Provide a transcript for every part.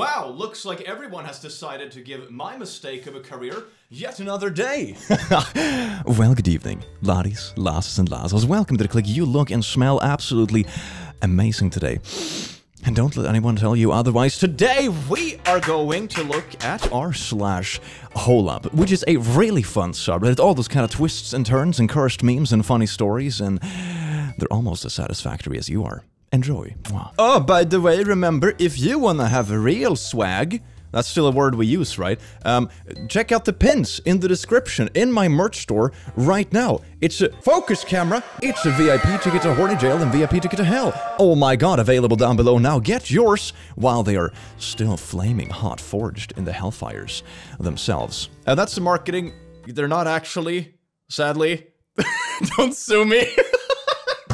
Wow, looks like everyone has decided to give my mistake of a career yet another day. well, good evening, laddies, lasses, and lasses. Welcome to the click. You look and smell absolutely amazing today. And don't let anyone tell you otherwise. Today, we are going to look at r slash hole up, which is a really fun subreddit. All those kind of twists and turns and cursed memes and funny stories, and they're almost as satisfactory as you are. Enjoy. Oh, by the way, remember, if you wanna have real swag, that's still a word we use, right? Um, check out the pins in the description in my merch store right now. It's a focus camera, it's a VIP ticket to Horny Jail and VIP ticket to Hell. Oh my god, available down below now. Get yours while they are still flaming hot forged in the Hellfires themselves. And that's the marketing. They're not actually, sadly. Don't sue me.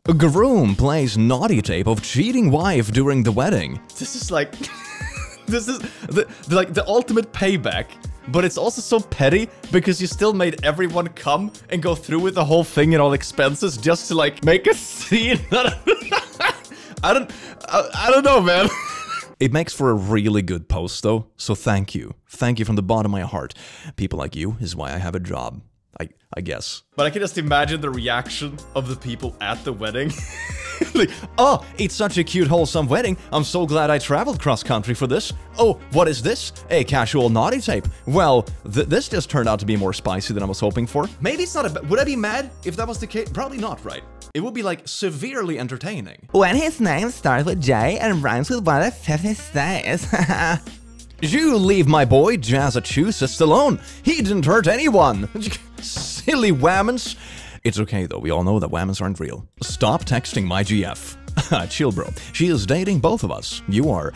A groom plays naughty tape of cheating wife during the wedding. This is like... this is the, the, like the ultimate payback. But it's also so petty because you still made everyone come and go through with the whole thing and all expenses just to like make a scene. I don't... I, I don't know, man. It makes for a really good post though, so thank you. Thank you from the bottom of my heart. People like you is why I have a job. I, I guess. But I can just imagine the reaction of the people at the wedding. like, oh, it's such a cute, wholesome wedding. I'm so glad I traveled cross country for this. Oh, what is this? A casual naughty tape. Well, th this just turned out to be more spicy than I was hoping for. Maybe it's not a. Would I be mad if that was the case? Probably not, right? It would be like severely entertaining. When his name starts with J and rhymes with one of 50 states. you leave my boy Jazzachusetts alone. He didn't hurt anyone. Silly whammons. It's okay though, we all know that whammons aren't real. Stop texting my GF. Chill bro, she is dating both of us. You are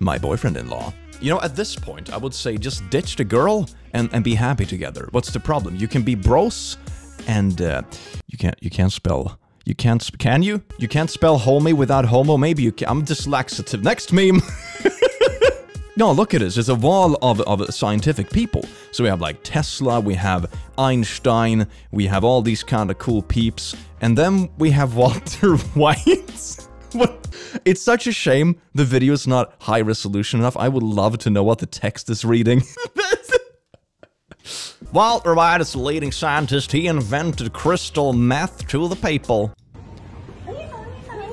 my boyfriend-in-law. You know, at this point, I would say just ditch the girl and, and be happy together. What's the problem? You can be bros and uh, you can't you can't spell you can't can you? You can't spell homie without homo. Maybe you can. I'm dyslexic. Next meme. No, look at this. It's a wall of, of scientific people. So we have like Tesla, we have Einstein, we have all these kind of cool peeps, and then we have Walter White. what? It's such a shame the video is not high resolution enough. I would love to know what the text is reading. Walter White is a leading scientist. He invented crystal meth to the people.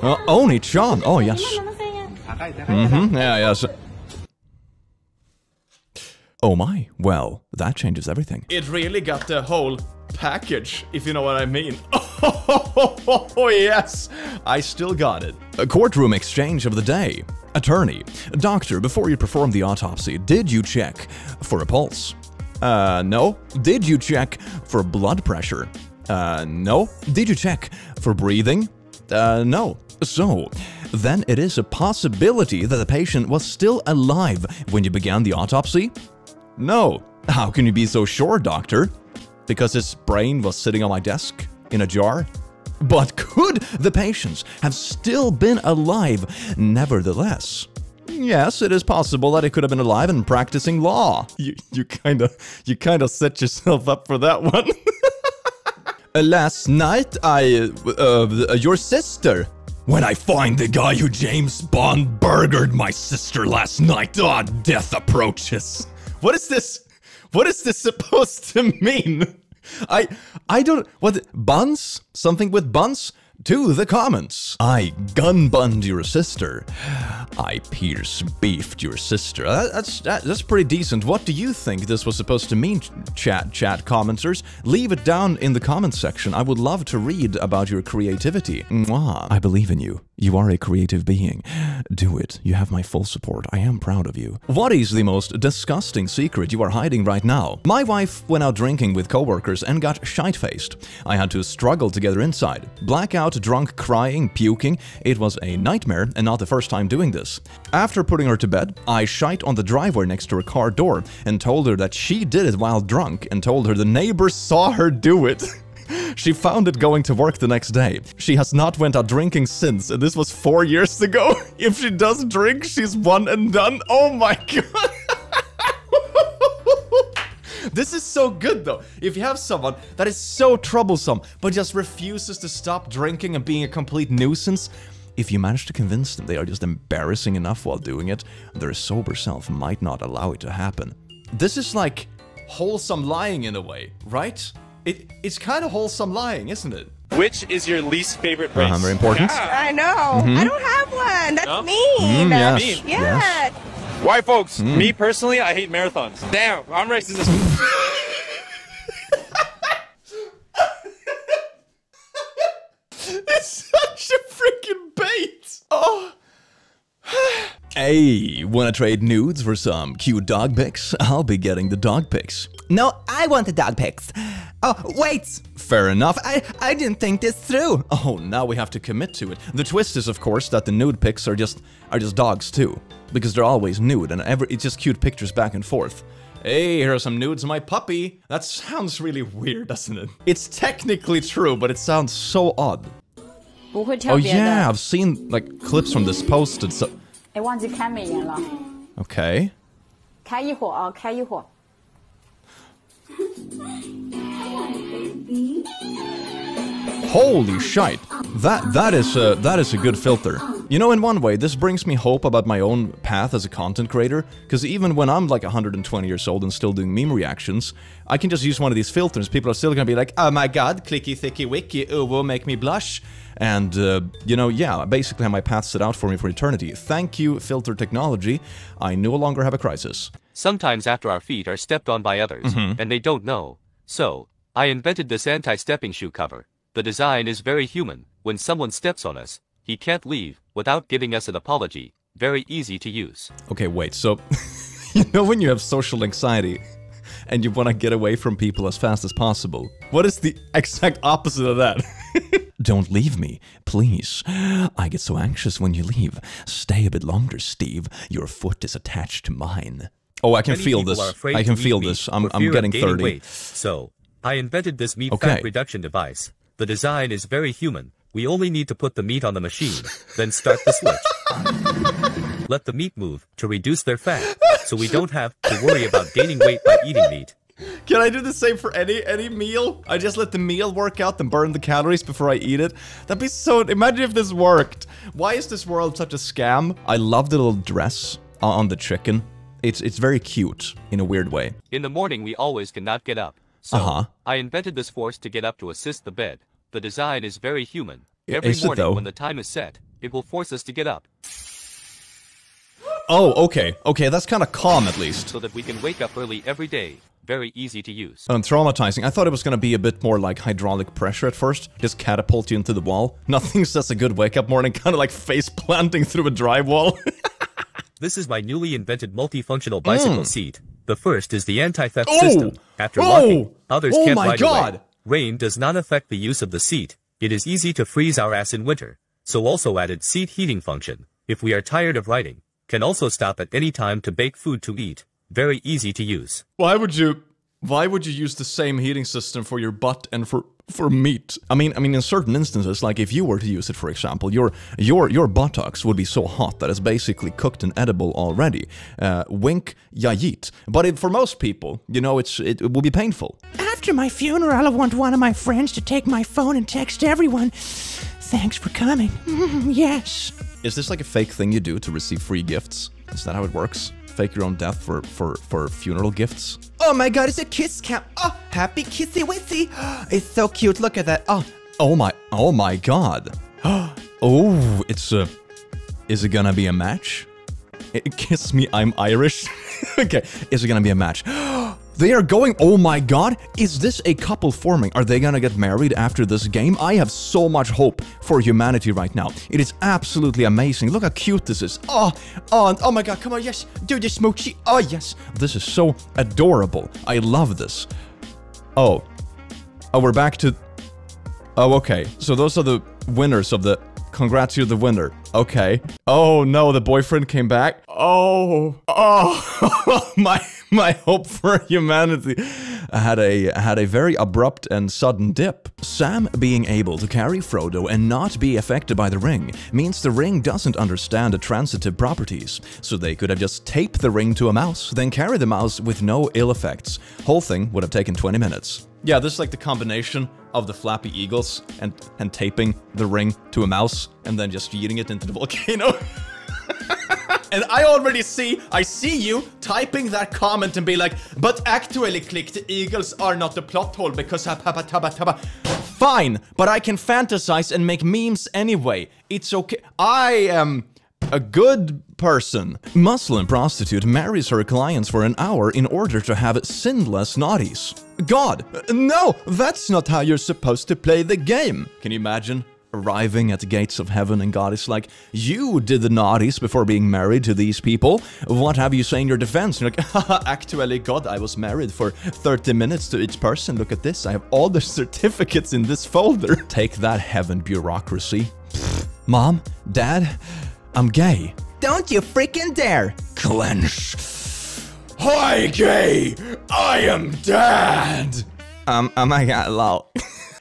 Uh, Oni-chan. Oh, yes. Mm-hmm. Yeah, yes. Oh my, well, that changes everything. It really got the whole package, if you know what I mean. Oh, yes, I still got it. A courtroom exchange of the day. Attorney, doctor, before you perform the autopsy, did you check for a pulse? Uh, no. Did you check for blood pressure? Uh, no. Did you check for breathing? Uh, no. So, then it is a possibility that the patient was still alive when you began the autopsy? No. How can you be so sure, doctor? Because his brain was sitting on my desk in a jar? But could the patients have still been alive nevertheless? Yes, it is possible that he could have been alive and practicing law. You you kind of you kind of set yourself up for that one. last night I uh, uh, your sister when I find the guy who James Bond burgered my sister last night, ah, oh, death approaches. What is this? What is this supposed to mean? I I don't what buns? Something with buns? To the comments. I gun your sister. I pierce beefed your sister. That, that's that, that's pretty decent. What do you think this was supposed to mean, chat chat commenters? Leave it down in the comments section. I would love to read about your creativity. Mwah. I believe in you. You are a creative being. Do it. You have my full support. I am proud of you. What is the most disgusting secret you are hiding right now? My wife went out drinking with coworkers and got shite-faced. I had to struggle to get her inside. Blackout, drunk, crying, puking. It was a nightmare and not the first time doing this. After putting her to bed, I shite on the driveway next to her car door and told her that she did it while drunk and told her the neighbors saw her do it. She found it going to work the next day. She has not went out drinking since, and this was four years ago. If she does drink, she's one and done. Oh my god. This is so good though. If you have someone that is so troublesome, but just refuses to stop drinking and being a complete nuisance, if you manage to convince them they are just embarrassing enough while doing it, their sober self might not allow it to happen. This is like wholesome lying in a way, right? It, it's kind of wholesome lying, isn't it? Which is your least favorite race? Uh-huh, very important. I know. I don't have one. That's No? mean. Mm, yes, mean. Yeah. yes. Why, folks? Mm. Me personally, I hate marathons. Damn, I'm racing this. It's such a freaking bait! Oh! Hey, wanna trade nudes for some cute dog pics? I'll be getting the dog pics. No, I want the dog pics. Oh, wait! Fair enough, I, I didn't think this through. Oh, now we have to commit to it. The twist is, of course, that the nude pics are just are just dogs too. Because they're always nude and every, it's just cute pictures back and forth. Hey, here are some nudes of my puppy. That sounds really weird, doesn't it? It's technically true, but it sounds so odd. Oh yeah, I've seen like clips from this posted, so 哎，忘记开美颜了，okay, 开一会儿啊，开一会儿。holy shite, that that is a that is a good filter. You know, in one way, this brings me hope about my own path as a content creator, because even when I'm like 120 years old and still doing meme reactions, I can just use one of these filters. People are still gonna be like, oh my god, clicky thicky wiki, oh, will make me blush. And, uh, you know, yeah, I basically have my path set out for me for eternity. Thank you, filter technology. I no longer have a crisis. Sometimes after our feet are stepped on by others, and they don't know. So, I invented this anti-stepping shoe cover. The design is very human. When someone steps on us, he can't leave without giving us an apology. Very easy to use. Okay, wait, so, you know when you have social anxiety and you want to get away from people as fast as possible? What is the exact opposite of that? Don't leave me, please. I get so anxious when you leave. Stay a bit longer, Steve. Your foot is attached to mine. Oh, I can Many feel this. I can feel this. I'm, I'm getting gaining 30. Weight. So, I invented this meat Okay. fat reduction device. The design is very human. We only need to put the meat on the machine, then start the switch. Let the meat move to reduce their fat, so we don't have to worry about gaining weight by eating meat. Can I do the same for any any meal? I just let the meal work out and burn the calories before I eat it. That'd be so. Imagine if this worked. Why is this world such a scam? I love the little dress on the chicken. It's it's very cute in a weird way. In the morning, we always cannot get up. So, Uh-huh. I invented this force to get up to assist the bed. The design is very human. Every is morning, though? when the time is set, it will force us to get up Oh, okay. Okay, that's kind of calm at least. so that we can wake up early every day. Very easy to use. And traumatizing. I thought it was gonna be a bit more like hydraulic pressure at first. Just catapult you into the wall. Nothing says a good wake up morning, kind of like face planting through a drywall. This is my newly invented multifunctional bicycle seat. The first is the anti-theft Oh! system. After Oh! locking, others Oh can't my ride God! away. Rain does not affect the use of the seat. It is easy to freeze our ass in winter. So also added seat heating function. If we are tired of riding, can also stop at any time to bake food to eat. Very easy to use. why would you? Why would you use the same heating system for your butt and for for meat? I mean, I mean, in certain instances, like if you were to use it, for example, your your your buttocks would be so hot that it's basically cooked and edible already. Uh, wink, yayit. But it, for most people, you know, it's it, it will be painful. After my funeral, I want one of my friends to take my phone and text everyone. Thanks for coming. yes. Is this like a fake thing you do to receive free gifts? Is that how it works? Fake your own death for for for funeral gifts? Oh my god, it's a kiss cam. Oh, happy kissy wissy. It's so cute. Look at that. Oh, Oh my! Oh my God! oh, it's a. Is it gonna be a match? It, kiss me, I'm Irish. okay, is it gonna be a match? They are going. Oh my god! Is this a couple forming? Are they gonna get married after this game? I have so much hope for humanity right now. It is absolutely amazing. Look how cute this is. Oh, oh, oh my god! Come on, yes, do the smoochy. Oh ah, yes, this is so adorable. I love this. Oh, oh, we're back to. Oh, okay. So those are the winners of the. Congrats, you're the winner. Okay. Oh no, the boyfriend came back. Oh, oh, my my hope for humanity. had a had a very abrupt and sudden dip. Sam being able to carry Frodo and not be affected by the ring means the ring doesn't understand the transitive properties, so they could have just taped the ring to a mouse, then carry the mouse with no ill effects. Whole thing would have taken 20 minutes. Yeah, this is like the combination of the flappy eagles and and taping the ring to a mouse and then just yeeting it into the volcano. and I already see, I see you typing that comment and be like, but actually, click the eagles are not the plot hole because taba. Fine, but I can fantasize and make memes anyway. It's okay. I am a good person. Muslim prostitute marries her clients for an hour in order to have sinless naughties. God, no, that's not how you're supposed to play the game. Can you imagine? Arriving at the gates of heaven and God is like, You did the naughties before being married to these people. What have you say in your defense? And you're like, Haha, actually, God, I was married for 30 minutes to each person. Look at this. I have all the certificates in this folder. Take that, heaven bureaucracy. Mom, Dad, I'm gay. Don't you freaking dare! Clench. Hi, gay. I am dad. Um, oh my god, lol.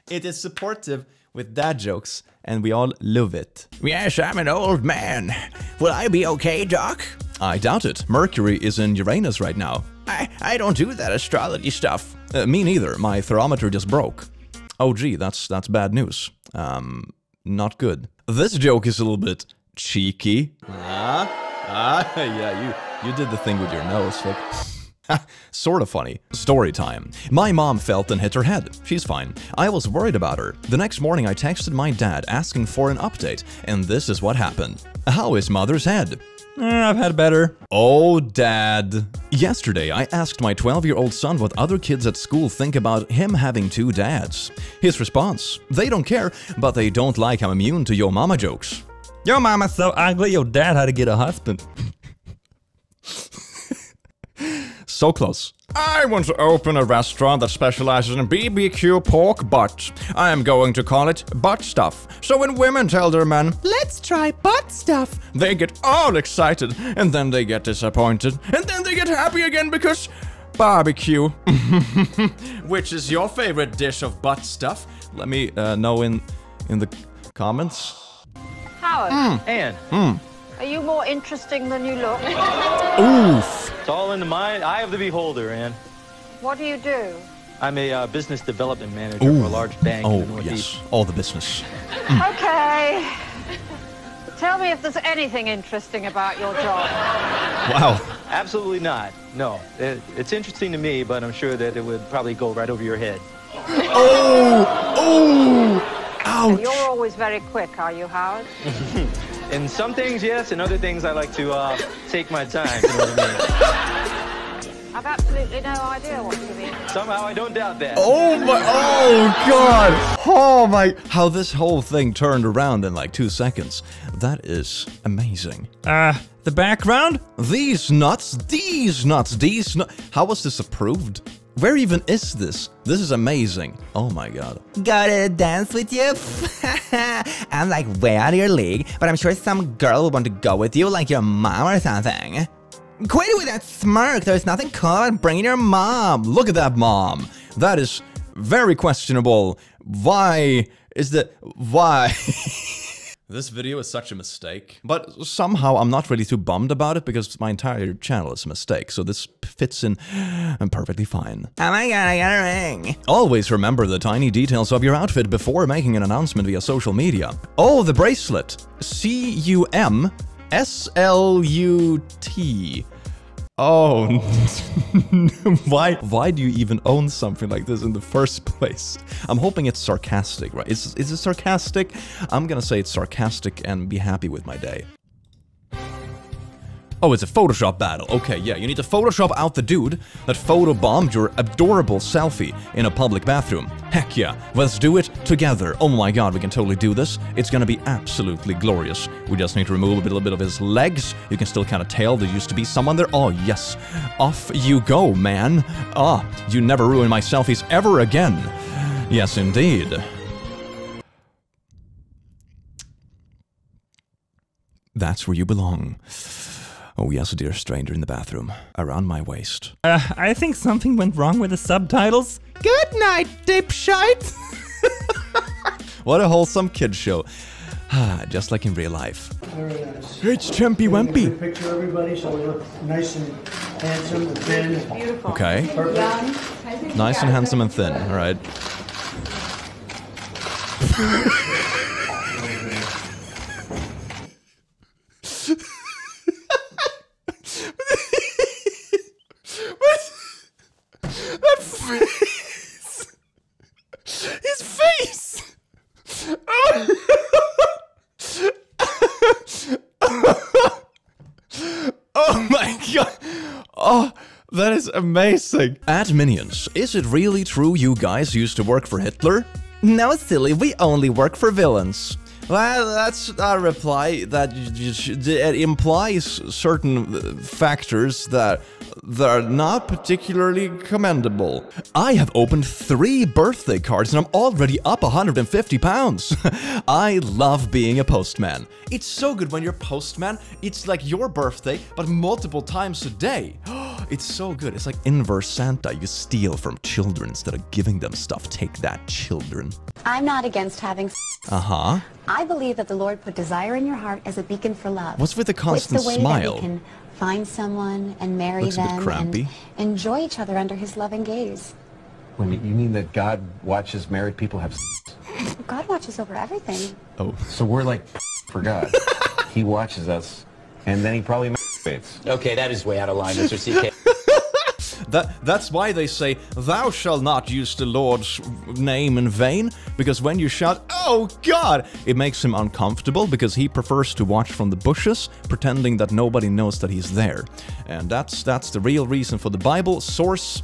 it is supportive with dad jokes, and we all love it. Yes, I'm an old man. Will I be okay, Doc? I doubt it. Mercury is in Uranus right now. I, I don't do that astrology stuff. Uh, me neither. My thermometer just broke. Oh, gee, that's that's bad news. Um, not good. This joke is a little bit cheeky. Ah, ah, yeah, you you did the thing with your nose, like. sort of funny. Story time. My mom felt and hit her head. She's fine. I was worried about her. The next morning I texted my dad asking for an update, and this is what happened. How is mother's head? Eh, I've had better. Oh, Dad. Yesterday, I asked my 12 year old son what other kids at school think about him having two dads. His response They don't care, but they don't like I'm immune to your mama jokes. Your mama's so ugly, your dad had to get a husband. So close. I want to open a restaurant that specializes in BBQ pork butt. I am going to call it Butt Stuff. So when women tell their men, Let's try butt stuff. they get all excited, and then they get disappointed, and then they get happy again because barbecue. Which is your favorite dish of butt stuff? Let me uh, know in in the comments. Howard, And are you more interesting than you look? Oof. It's all in the mind, eye of the beholder, Ann. What do you do? I'm a uh, business development manager for a large bank in the Oh Northeast. yes, all the business. Okay. Tell me if there's anything interesting about your job. Wow. Absolutely not. No. It, it's interesting to me, but I'm sure that it would probably go right over your head. Oh, oh, ouch. You're always very quick, are you, Howard? In some things, yes. In other things, I like to uh, take my time. You know what I mean? I've absolutely no idea what you mean. Somehow, I don't doubt that. Oh my, oh god. Oh my, how this whole thing turned around in like two seconds. That is amazing. Uh, the background? These nuts, these nuts, these nuts. How was this approved? Where even is this? This is amazing. Oh my god. Gotta dance with you? I'm like way out of your league, but I'm sure some girl will want to go with you, like your mom or something. Quit with that smirk. There's nothing cool about bringing your mom. Look at that mom. That is very questionable. Why is that? Why? this video is such a mistake. But somehow I'm not really too bummed about it because my entire channel is a mistake. So this fits in uh, perfectly fine. Oh my god, I got a ring. Always remember the tiny details of your outfit before making an announcement via social media. Oh, the bracelet. C U M S L U T. Oh, oh. why? Why do you even own something like this in the first place? I'm hoping it's sarcastic, right? Is is it sarcastic? I'm gonna say it's sarcastic and be happy with my day. Oh, it's a Photoshop battle. Okay, yeah, you need to Photoshop out the dude that photobombed your adorable selfie in a public bathroom. Heck yeah, let's do it together. Oh my god, we can totally do this. It's gonna be absolutely glorious. We just need to remove a little bit of his legs. You can still kind of tell there used to be someone there. Oh, yes. Off you go, man. Ah, you never ruin my selfies ever again. Yes, indeed. That's where you belong. Oh, yes, a dear stranger in the bathroom, around my waist. Uh, I think something went wrong with the subtitles. Good night, dipshite. What a wholesome kid show. Ah, Just like in real life. It's Champy Wampy. Picture everybody so we look nice and handsome and thin. Okay. Perfect. Nice and handsome and thin. All right. that face! His face! oh my god! Oh, that is amazing. At Minions, is it really true you guys used to work for Hitler? No, silly, we only work for villains. Well, that's a reply that y- y- it implies certain uh, factors that that are not particularly commendable. I have opened three birthday cards and I'm already up 150 pounds. I love being a postman. It's so good when you're postman. It's like your birthday, but multiple times a day. It's so good. It's like inverse Santa. You steal from children instead of giving them stuff. Take that, children. I'm not against having Uh huh. I believe that the Lord put desire in your heart as a beacon for love. What's with the constant it's the way smile? That we can find someone and marry Looks a bit them crampy. and enjoy each other under his loving gaze. When you you mean that God watches married people have? God watches over everything. Oh. So we're like for God. he watches us, and then he probably masturbates. Okay, that is way out of line, Mr. CK. That that's why they say, "Thou shalt not use the Lord's name in vain," because when you shout, "Oh God," it makes him uncomfortable because he prefers to watch from the bushes, pretending that nobody knows that he's there, and that's that's the real reason for the Bible source.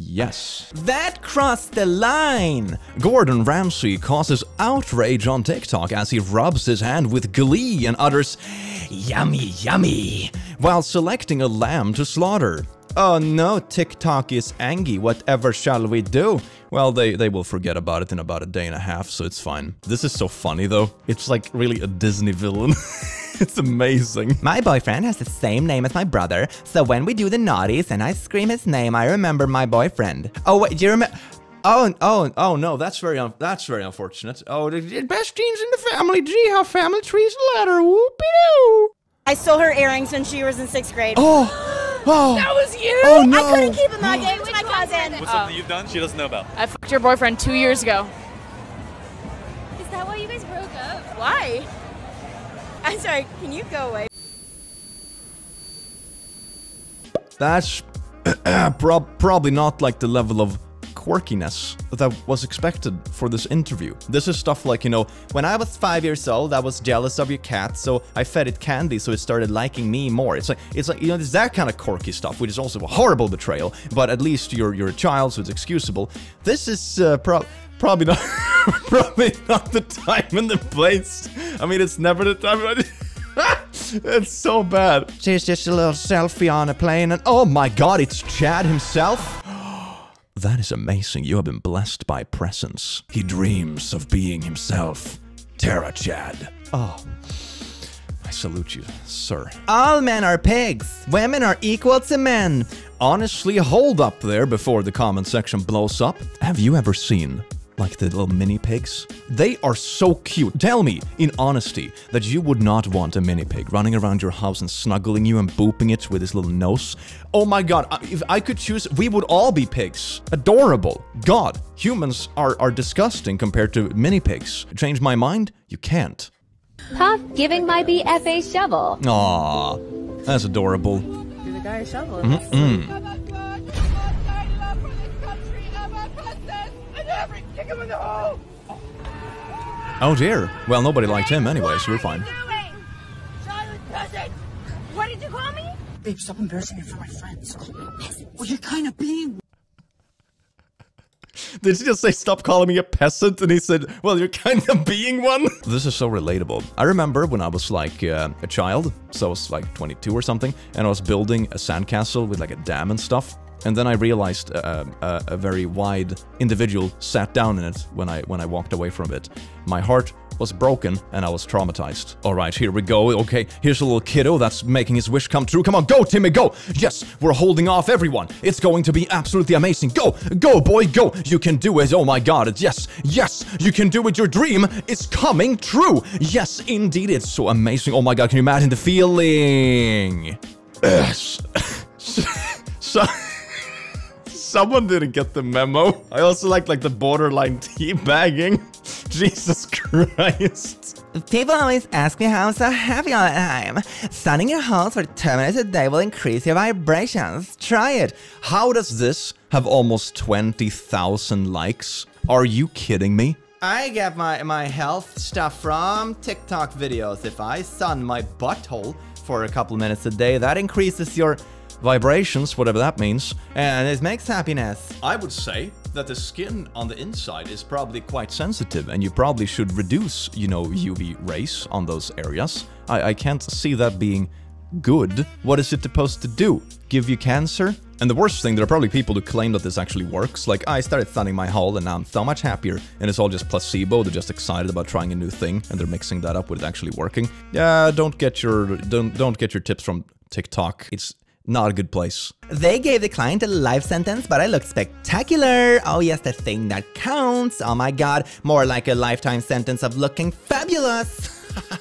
Yes. That crossed the line! Gordon Ramsay causes outrage on TikTok as he rubs his hand with glee and utters, Yummy, yummy, while selecting a lamb to slaughter. Oh no, TikTok is angry, whatever shall we do? Well, they, they will forget about it in about a day and a half, so it's fine. This is so funny though. It's like really a Disney villain. it's amazing. My boyfriend has the same name as my brother, so when we do the naughties and I scream his name, I remember my boyfriend. Oh, wait, do you remember? Oh, oh, oh no, that's very un- that's very unfortunate. Oh, the the best genes in the family. Gee, how family trees a ladder. Whoopie-doo. I stole her earrings when she was in sixth grade. Oh, oh. that was you. Oh, no. I couldn't keep him. I gave it to my cousin. What's something oh. you've done she doesn't know about? I fucked your boyfriend two years ago. Is that why you guys broke up? Why? I'm sorry. Can you go away? That's probably not like the level of quirkiness that was expected for this interview. This is stuff like, you know, when I was five years old, I was jealous of your cat, so I fed it candy, so it started liking me more. It's like, it's like, you know, it's that kind of quirky stuff, which is also a horrible betrayal, but at least you're you're a child, so it's excusable. This is uh, prob probably not, probably not the time and the place. I mean, it's never the time. it's so bad. She's just a little selfie on a plane, and oh my god, it's Chad himself. That is amazing. You have been blessed by presence. He dreams of being himself. Terra Chad. Oh. I salute you, sir. All men are pigs. Women are equal to men. Honestly, hold up there before the comment section blows up. Have you ever seen like the little mini pigs? They are so cute. Tell me, in honesty, that you would not want a mini pig running around your house and snuggling you and booping it with his little nose. Oh my god, if I could choose, we would all be pigs. Adorable. God, humans are, are disgusting compared to mini pigs. Change my mind? You can't. Puff giving my BF a shovel. Aw, that's adorable. Give the guy a shovel. Mm-mm. Oh dear. Well, nobody liked him anyway, so we're fine. What did you call me? Babe, stop embarrassing me for my friends. Well, you're kind of being. Did she just say, stop calling me a peasant? And he said, well, you're kind of being one. This is so relatable. I remember when I was like uh, a child, so I was like 22 or something, and I was building a sandcastle with like a dam and stuff. And then I realized uh, uh, a very wide individual sat down in it when I when I walked away from it. My heart was broken and I was traumatized. All right, here we go. Okay, here's a little kiddo that's making his wish come true. Come on, go, Timmy, go. Yes, we're holding off everyone. It's going to be absolutely amazing. Go, go, boy, go. You can do it. Oh my God, it's yes, yes, you can do it. Your dream is coming true. Yes, indeed, it's so amazing. Oh my God, can you imagine the feeling? Yes. so, Someone didn't get the memo. I also like like the borderline teabagging. Jesus Christ. People always ask me how I'm so happy all the time. Sunning your house for 10 minutes a day will increase your vibrations. Try it. How does this have almost 20,000 likes? Are you kidding me? I get my, my health stuff from TikTok videos. If I sun my butthole for a couple minutes a day, that increases your vibrations, whatever that means, and it makes happiness. I would say that the skin on the inside is probably quite sensitive and you probably should reduce, you know, UV rays on those areas. I, I can't see that being good. What is it supposed to do? Give you cancer? And the worst thing, there are probably people who claim that this actually works. Like, I started sunning my hole and now I'm so much happier. And it's all just placebo. They're just excited about trying a new thing and they're mixing that up with it actually working. Yeah, don't get your don't don't get your tips from TikTok. It's not a good place. They gave the client a life sentence, but I looked spectacular. Oh yes, the thing that counts. Oh my god, more like a lifetime sentence of looking fabulous.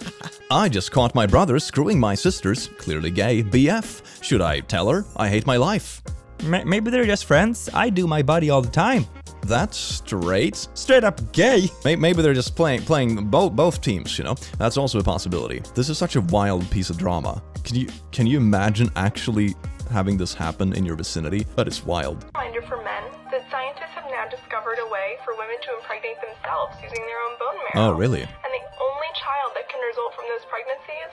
I just caught my brother screwing my sister's, clearly gay, BF. Should I tell her I hate my life? Maybe they're just friends. I do my buddy all the time. That's straight. Straight up gay. Maybe they're just playing playing both both teams, you know? That's also a possibility. This is such a wild piece of drama. Can you can you imagine actually having this happen in your vicinity? That is wild. Reminder for men that scientists have now discovered a way for women to impregnate themselves using their own bone marrow. Oh, really? And the only child that can result from those pregnancies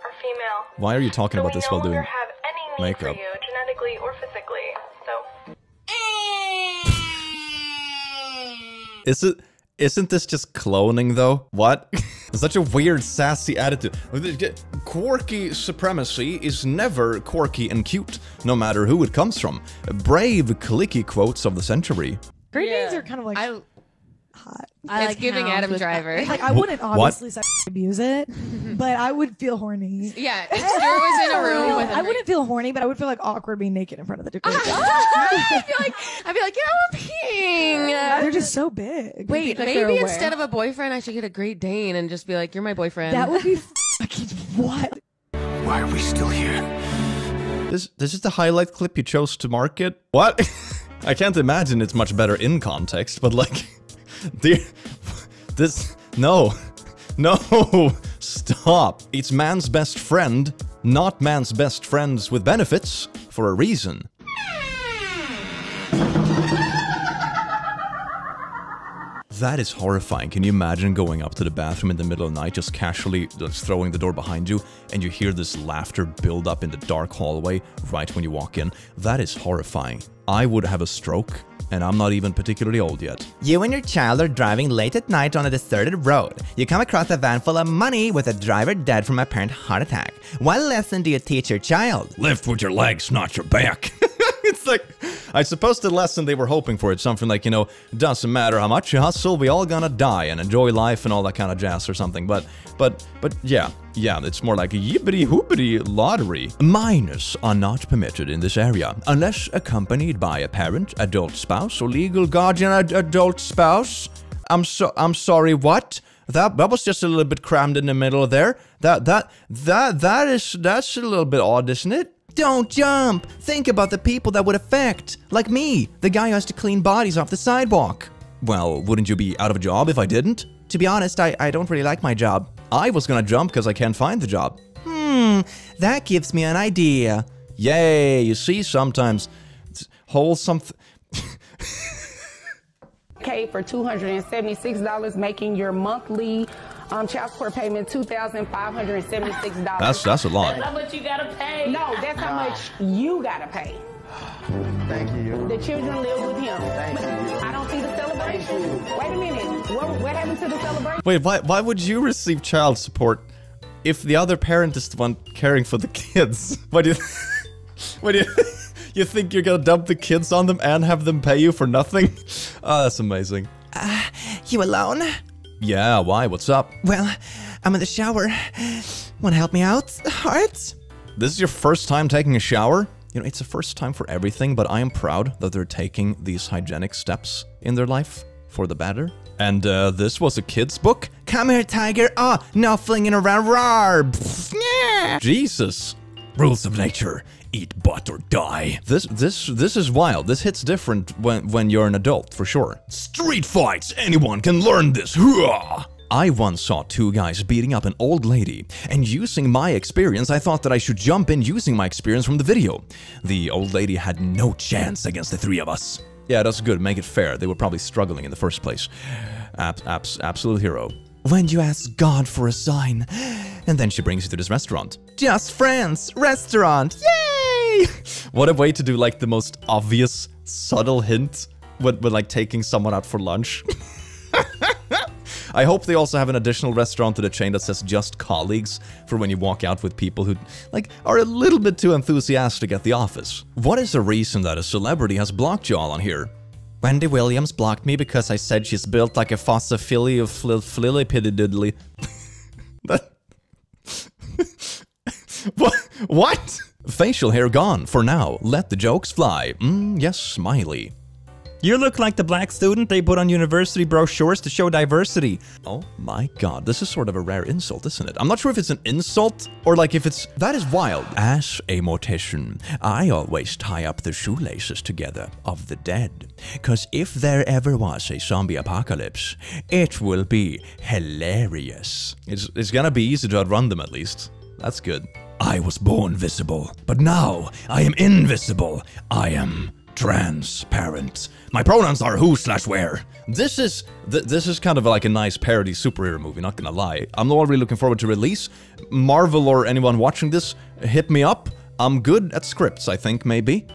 are female. Why are you talking so about this no while doing have any need makeup? for you, genetically or physically. So eh. Is it? Isn't this just cloning though? What? Such a weird, sassy attitude. Quirky supremacy is never quirky and cute, no matter who it comes from. Brave, clicky quotes of the century. Great names are kind of like I, hot. I like giving Adam Driver. Like I Wh- wouldn't what? obviously sex abuse it, but I would feel horny. Yeah, if Stuart was in a room No, with I wouldn't feel horny, but I would feel like awkward being naked in front of the decorator. I'd be like, I'd be like, yeah, I'm peeing. They're just so big. Wait, Like, maybe they're aware. instead of a boyfriend, I should get a Great Dane and just be like, you're my boyfriend. that would be fucking wild. Why are we still here? This this is the highlight clip you chose to market. What? I can't imagine it's much better in context, but like, dear, this no, no, stop. It's man's best friend, not man's best friends with benefits, for a reason. That is horrifying. Can you imagine going up to the bathroom in the middle of the night, just casually just throwing the door behind you, and you hear this laughter build up in the dark hallway right when you walk in? That is horrifying. I would have a stroke, and I'm not even particularly old yet. You and your child are driving late at night on a deserted road. You come across a van full of money with a driver dead from apparent heart attack. What lesson do you teach your child? Lift with your legs, not your back. it's like, I suppose the lesson they were hoping for is something like, you know, doesn't matter how much you hustle, we all gonna die and enjoy life and all that kind of jazz or something. But, but, but yeah, yeah, it's more like a yippity hoopity lottery. Minors are not permitted in this area unless accompanied by a parent, adult spouse, or legal guardian ad- adult spouse. I'm so I'm sorry. What? That that was just a little bit crammed in the middle there. That that that that is that's a little bit odd, isn't it? Don't jump! Think about the people that would affect. Like me, the guy who has to clean bodies off the sidewalk. Well, wouldn't you be out of a job if I didn't? To be honest, I, I don't really like my job. I was gonna jump because I can't find the job. Hmm, that gives me an idea. Yay! You see, sometimes it's wholesome. Th- K for $276, making your monthly um, child support payment $2,576. That's- that's a lot. That's how much you gotta pay. No, that's how much you gotta pay. Thank you. The children live with him. Thank you. I don't see the celebration. Wait a minute. What, what happened to the celebration? Wait, why, why would you receive child support if the other parent is the one caring for the kids? What do you, what do you, you think you're gonna dump the kids on them and have them pay you for nothing? Oh, that's amazing. You alone? Yeah, why? What's up? Well, I'm in the shower. Wanna help me out, Heart? This is your first time taking a shower? You know, it's the first time for everything, but I am proud that they're taking these hygienic steps in their life for the better. And uh, this was a kid's book? Come here, Tiger. Ah, no flinging around. Yeah. Jesus. Rules of nature. Eat butt or die. This this this is wild. This hits different when when you're an adult, for sure. Street fights. Anyone can learn this. Hooah! I once saw two guys beating up an old lady, and using my experience, I thought that I should jump in using my experience from the video. The old lady had no chance against the three of us. Yeah, that's good. Make it fair. They were probably struggling in the first place. Abs, abs, absolute hero. When you ask God for a sign, and then she brings you to this restaurant. Just friends, restaurant, yay! what a way to do like the most obvious, subtle hint when, when like taking someone out for lunch. I hope they also have an additional restaurant to the chain that says just colleagues for when you walk out with people who, like, are a little bit too enthusiastic at the office. What is the reason that a celebrity has blocked you all on here? Wendy Williams blocked me because I said she's built like a fossophilia of flillipididly. what? What? Facial hair gone for now. Let the jokes fly. Mm, yes, smiley. You look like the black student they put on university brochures to show diversity. Oh my god, this is sort of a rare insult, isn't it? I'm not sure if it's an insult or like if it's... That is wild. As a mortician, I always tie up the shoelaces together of the dead. Cause if there ever was a zombie apocalypse, it will be hilarious. It's, it's gonna be easy to outrun them at least. That's good. I was born visible, but now I am invisible. I am transparent. My pronouns are who slash where. This is th this is kind of like a nice parody superhero movie, not gonna lie. I'm not really looking forward to release. Marvel or anyone watching this, hit me up. I'm good at scripts, I think, maybe.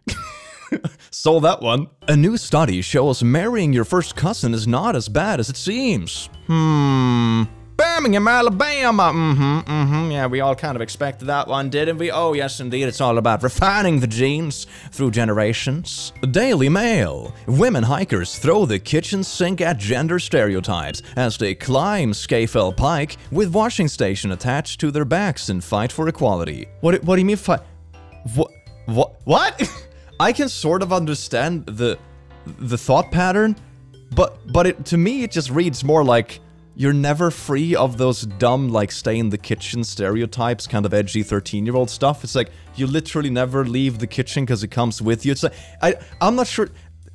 Saw that one. A new study shows marrying your first cousin is not as bad as it seems. Hmm. Birmingham, Alabama. Mm-hmm, mm-hmm. Yeah, we all kind of expected that one, didn't we? Oh, yes, indeed. It's all about refining the genes through generations. Daily Mail. Women hikers throw the kitchen sink at gender stereotypes as they climb Scafell Pike with washing station attached to their backs and fight for equality. What, what do you mean fight? What? What? What? I can sort of understand the the thought pattern, but but it to me it just reads more like you're never free of those dumb, like, stay in the kitchen stereotypes, kind of edgy 13-year-old stuff. It's like, you literally never leave the kitchen because it comes with you. It's like, I, I'm not sure...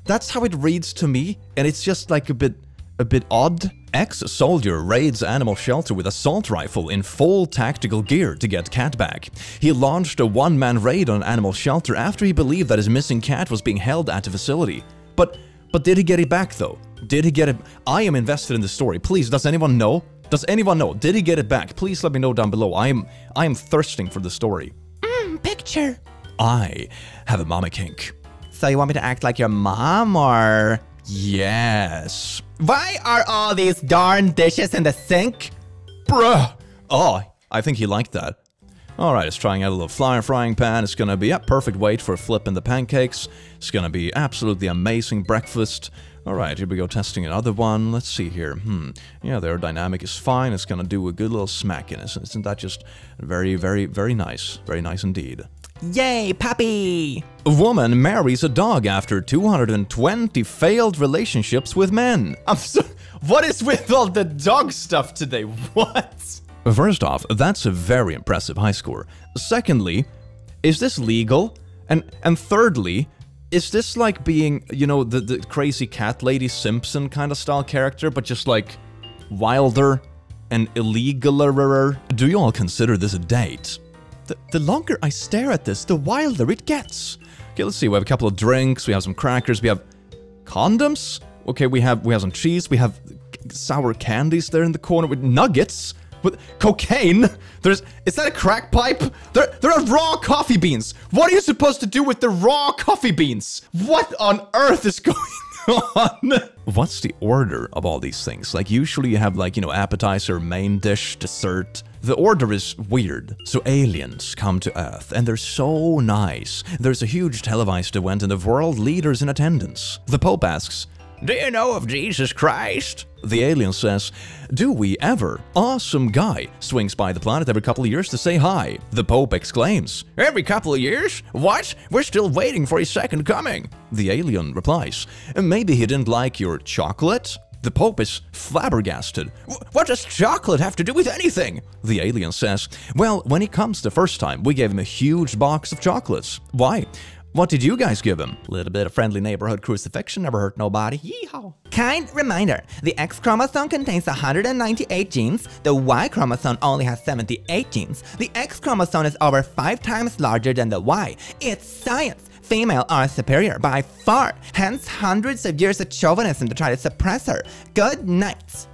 That's how it reads to me, and it's just, like, a bit... a bit odd. Ex-soldier raids animal shelter with assault rifle in full tactical gear to get cat back. He launched a one-man raid on animal shelter after he believed that his missing cat was being held at the facility. But... but did he get it back, though? Did he get it? I am invested in the story. Please, does anyone know? Does anyone know? Did he get it back? Please let me know down below. I am I am thirsting for the story. Mmm, picture. I have a mama kink. So you want me to act like your mom or? Yes. Why are all these darn dishes in the sink? Bruh. Oh, I think he liked that. Alright, it's trying out a little flyer frying pan. It's gonna be a perfect weight for flipping the pancakes. It's gonna be absolutely amazing breakfast. Alright, here we go, testing another one. Let's see here. Hmm. Yeah, the aerodynamic is fine. It's gonna do a good little smack in it. Isn't that just very, very, very nice? Very nice indeed. Yay, puppy! A woman marries a dog after 220 failed relationships with men. I'm so... What is with all the dog stuff today? What? First off, that's a very impressive high score. Secondly, is this legal? And and thirdly, is this like being, you know, the, the crazy cat lady Simpson kind of style character, but just like wilder and illegaler? Do you all consider this a date? The, the longer I stare at this, the wilder it gets. Okay, let's see. We have a couple of drinks. We have some crackers. We have condoms. Okay, we have we have some cheese. We have sour candies there in the corner with nuggets. With cocaine? There's is that a crack pipe? There there are raw coffee beans. What are you supposed to do with the raw coffee beans? What on earth is going on? What's the order of all these things? Like usually you have like, you know, appetizer, main dish, dessert. The order is weird. So aliens come to Earth and they're so nice. There's a huge televised event and the world leaders in attendance. The Pope asks, do you know of Jesus Christ? The alien says, Do we ever? Awesome guy swings by the planet every couple of years to say hi. The Pope exclaims, Every couple of years? What? We're still waiting for his second coming. The alien replies, Maybe he didn't like your chocolate? The Pope is flabbergasted. What does chocolate have to do with anything? The alien says, Well, when he comes the first time, we gave him a huge box of chocolates. Why? What did you guys give him? Little bit of friendly neighborhood crucifixion never hurt nobody. Yeehaw. Kind reminder, the X chromosome contains 198 genes, the Y chromosome only has 78 genes. The X chromosome is over 5 times larger than the Y. It's science. Female are superior by far, hence hundreds of years of chauvinism to try to suppress her. Good night.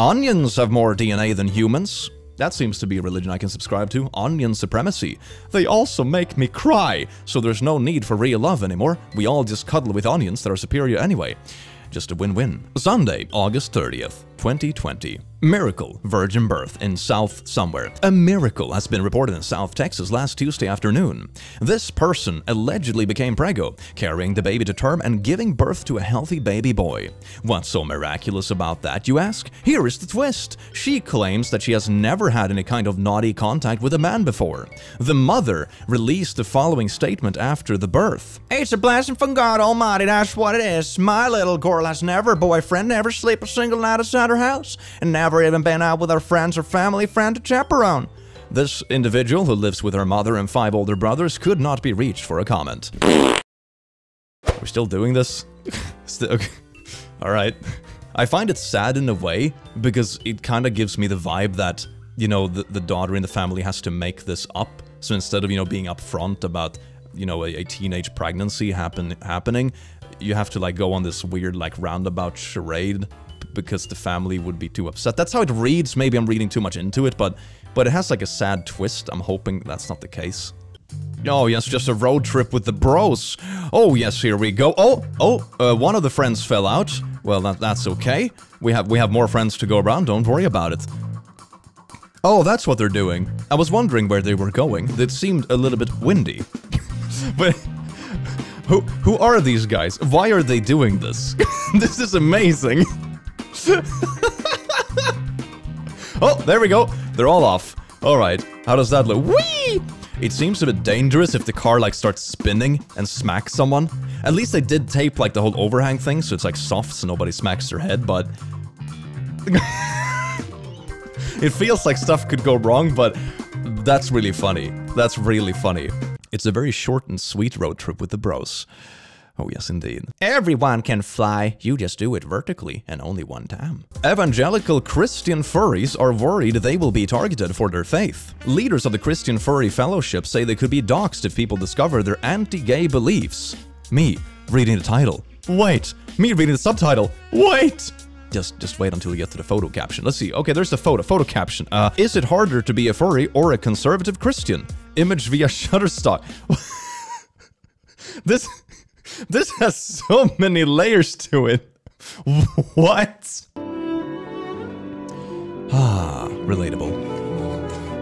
Onions have more DNA than humans. That seems to be a religion I can subscribe to. Onion supremacy. They also make me cry, so there's no need for real love anymore. We all just cuddle with onions that are superior anyway. Just a win-win. Sunday, August 30th, 2020. Miracle virgin birth in South somewhere. A miracle has been reported in South Texas last Tuesday afternoon. This person allegedly became prego, carrying the baby to term and giving birth to a healthy baby boy. What's so miraculous about that, you ask? Here is the twist. She claims that she has never had any kind of naughty contact with a man before. The mother released the following statement after the birth. It's a blessing from God Almighty, that's what it is. My little girl has never boyfriend, never sleep a single night outside her house, and never even been out with her friends or family friend to chaperone. This individual, who lives with her mother and five older brothers, could not be reached for a comment. We're still doing this? still, okay. Alright. I find it sad in a way, because it kind of gives me the vibe that, you know, the, the daughter in the family has to make this up. So instead of, you know, being upfront about, you know, a, a teenage pregnancy happen happening, you have to, like, go on this weird, like, roundabout charade because the family would be too upset. That's how it reads. Maybe I'm reading too much into it, but but it has like a sad twist. I'm hoping that's not the case. Oh, yes, just a road trip with the bros. Oh, yes, here we go. Oh, oh, uh, one of the friends fell out. Well, that, that's okay. We have we have more friends to go around. Don't worry about it. Oh, that's what they're doing. I was wondering where they were going. It seemed a little bit windy. but who who are these guys? Why are they doing this? this is amazing. oh, there we go. They're all off. All right. How does that look? Whee! It seems a bit dangerous if the car like starts spinning and smacks someone. At least they did tape like the whole overhang thing, so it's like soft so nobody smacks their head, but... it feels like stuff could go wrong, but that's really funny. That's really funny. It's a very short and sweet road trip with the bros. Oh, yes, indeed. Everyone can fly, you just do it vertically and only one time. Evangelical Christian furries are worried they will be targeted for their faith. Leaders of the Christian Furry Fellowship say they could be doxxed if people discover their anti-gay beliefs. Me, reading the title. Wait, me reading the subtitle. Wait! Just, just wait until we get to the photo caption. Let's see. Okay, there's the photo. Photo caption. Uh, is it harder to be a furry or a conservative Christian? Image via Shutterstock. this... This has so many layers to it. What? Ah, relatable.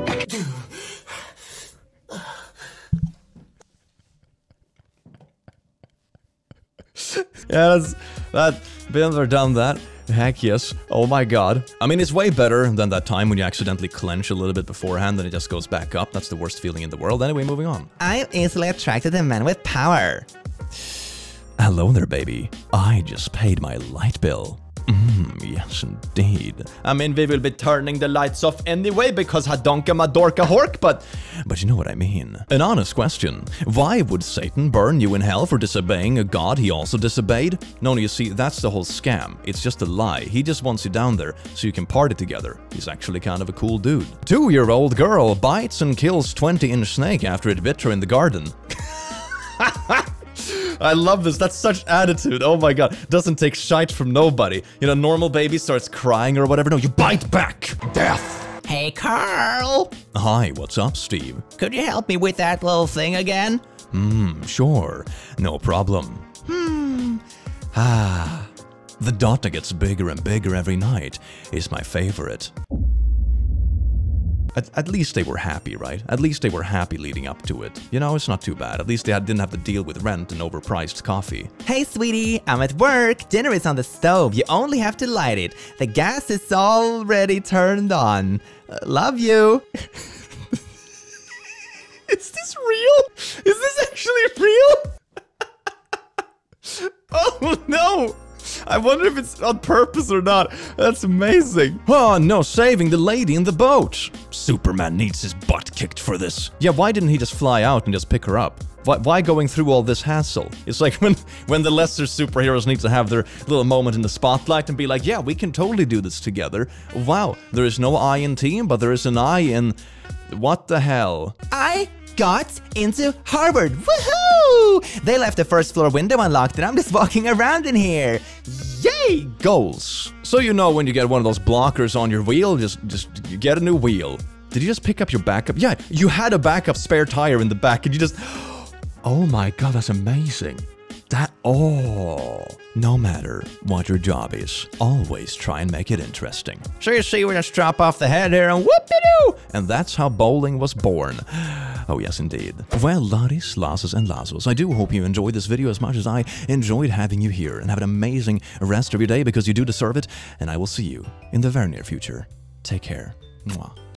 yeah, that's that. Been there, done that. Heck yes. Oh my god. I mean, it's way better than that time when you accidentally clench a little bit beforehand and it just goes back up. That's the worst feeling in the world. Anyway, moving on. I'm easily attracted to men with power. Hello there, baby. I just paid my light bill. Mmm, yes indeed. I mean, we will be turning the lights off anyway because i don't Hadonka Madorka Hork, but... But you know what I mean. An honest question. Why would Satan burn you in hell for disobeying a god he also disobeyed? No, no, you see, that's the whole scam. It's just a lie. He just wants you down there so you can party together. He's actually kind of a cool dude. Two-year-old girl bites and kills 20-inch snake after it bit her in the garden. I love this. That's such attitude. Oh my god. Doesn't take shite from nobody. You know, normal baby starts crying or whatever. No, you bite back. Death. Hey, Carl. Hi, what's up, Steve? Could you help me with that little thing again? Hmm, sure. No problem. Hmm. Ah. The dot that gets bigger and bigger every night is my favorite. At, at, least they were happy, right? At least they were happy leading up to it. You know, it's not too bad. At least they had, didn't have to deal with rent and overpriced coffee. Hey, sweetie, I'm at work. Dinner is on the stove. You only have to light it. The gas is already turned on. Uh, love you. is this real? Is this actually real? oh no! I wonder if it's on purpose or not. That's amazing. Oh no, saving the lady in the boat. Superman needs his butt kicked for this. Yeah, why didn't he just fly out and just pick her up? Why, why going through all this hassle? It's like when, when the lesser superheroes need to have their little moment in the spotlight and be like, yeah, we can totally do this together. Wow, there is no I in team, but there is an I in... What the hell? I got into Harvard. Woohoo! They left the first floor window unlocked and I'm just walking around in here. Yay! Goals. So you know when you get one of those blockers on your wheel, just just you get a new wheel. Did you just pick up your backup? Yeah, you had a backup spare tire in the back and you just... Oh my god, that's amazing. That... all. No matter what your job is, always try and make it interesting. So you see, we just drop off the head here and whoop-de-doo! And that's how bowling was born. Oh yes, indeed. Well, Lotties, Lasses, and Lazos, I do hope you enjoyed this video as much as I enjoyed having you here. And have an amazing rest of your day because you do deserve it. And I will see you in the very near future. Take care. Mwah.